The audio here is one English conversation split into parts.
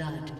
Blood.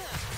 Huh.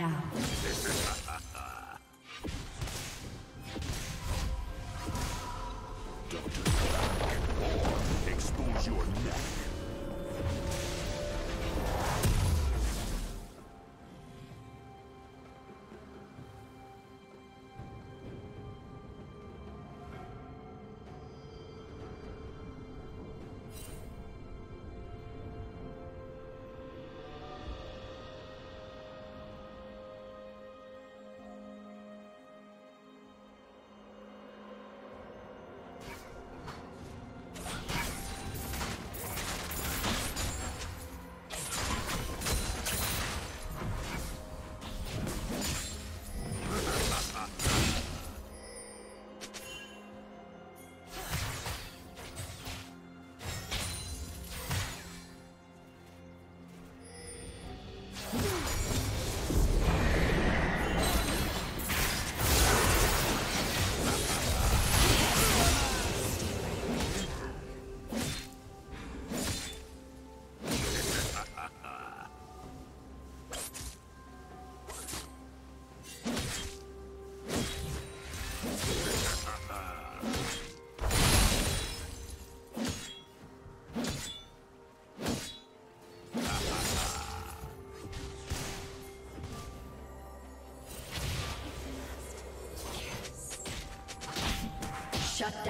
Down.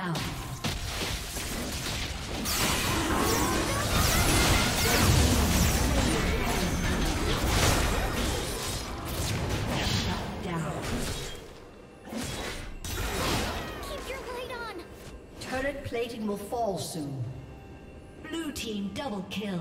Down. Shut down. Keep your light on. Turret plating will fall soon. Blue team double kill.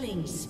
Killing spree.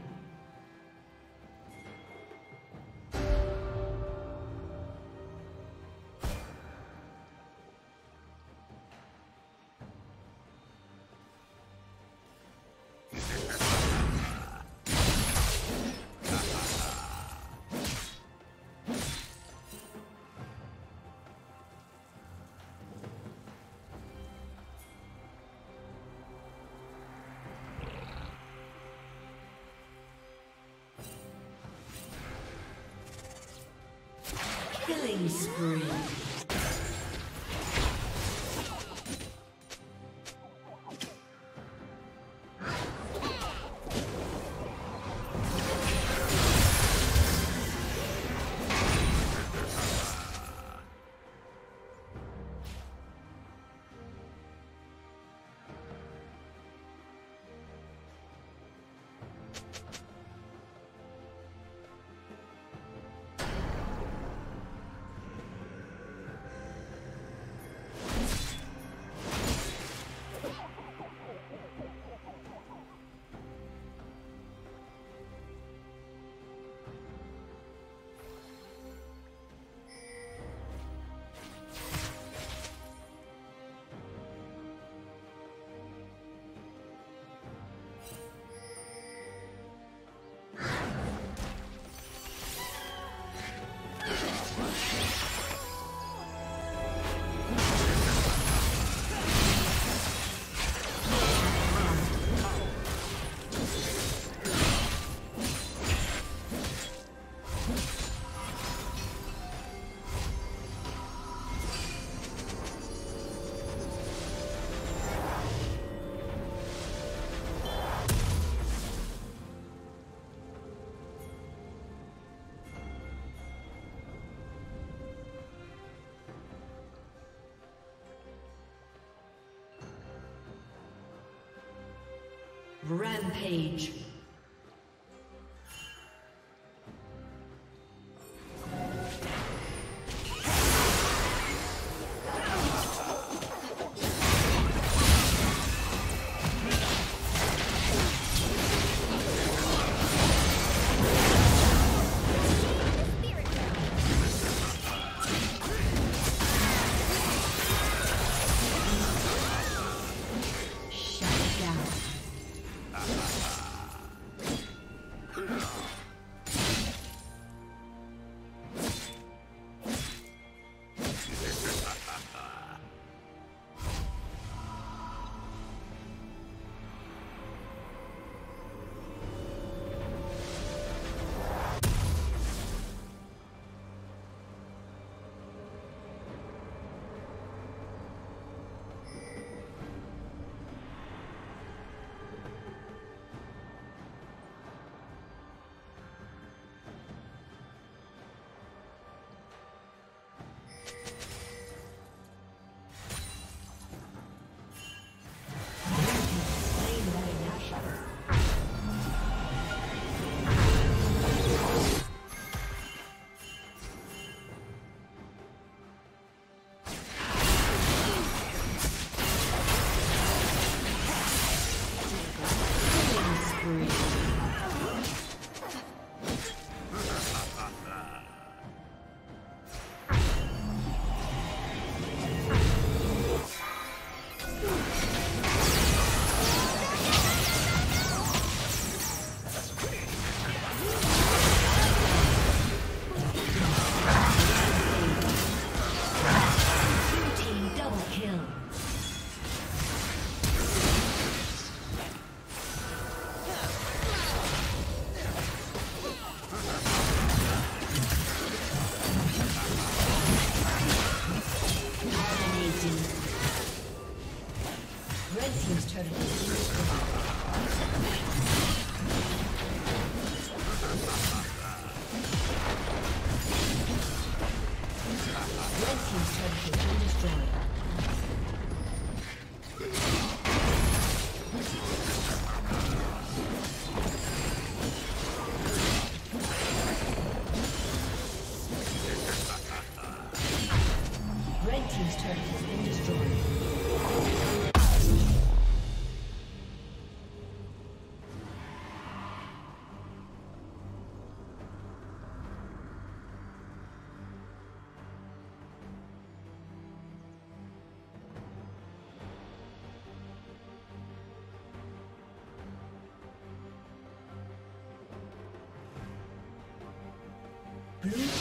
Killing spree. Rampage. Blue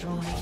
destroyed.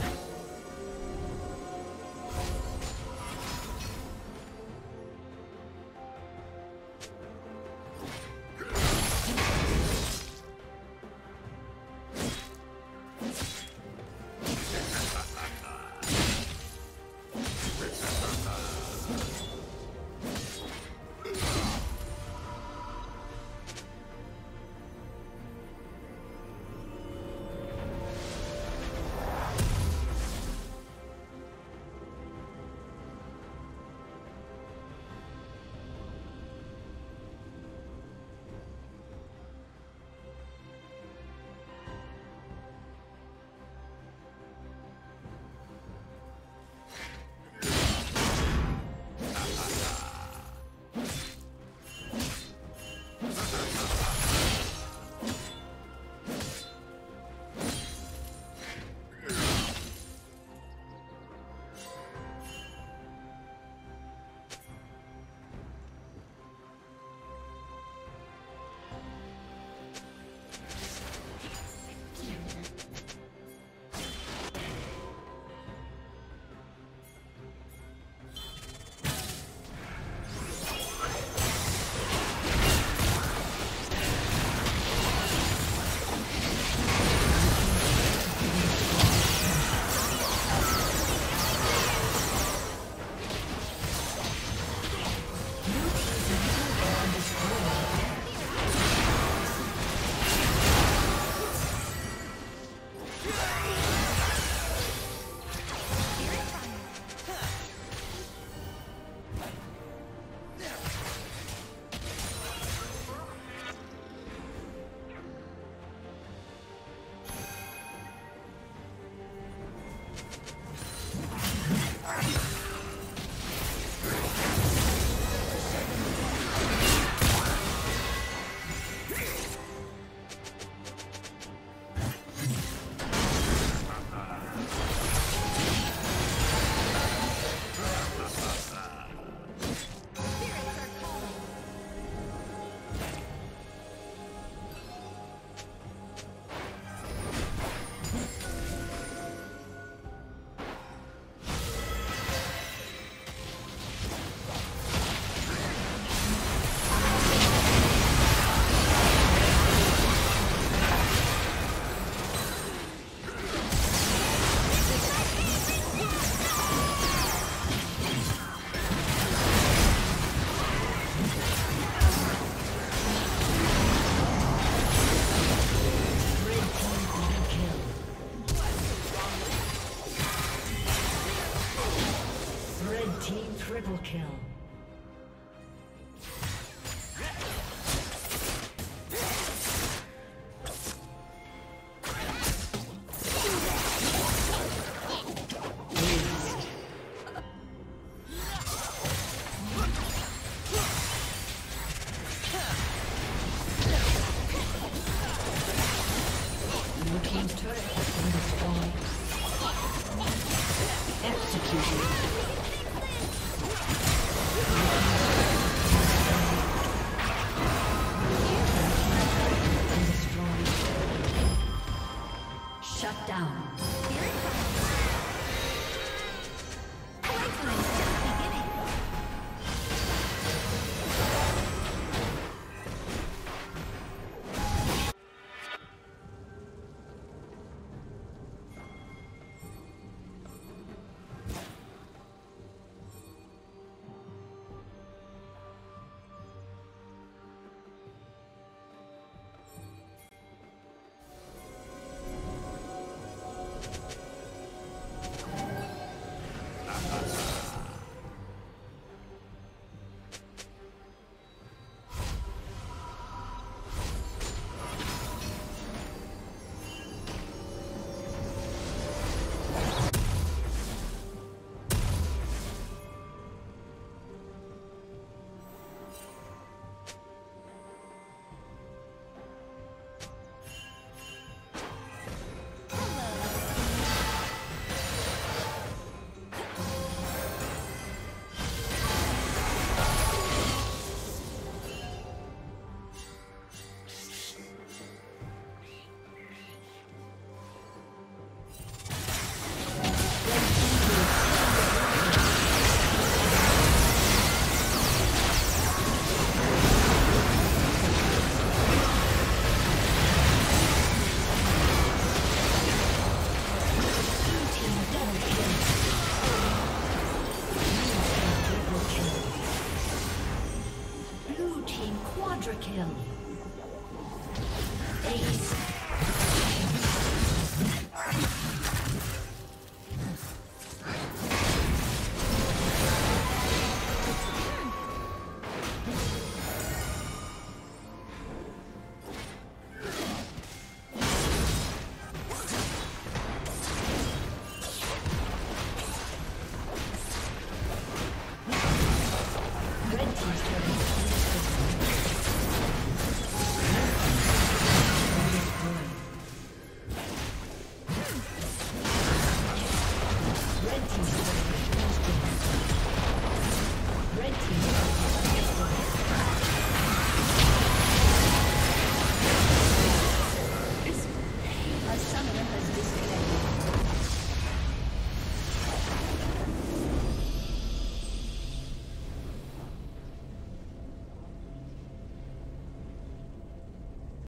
executed.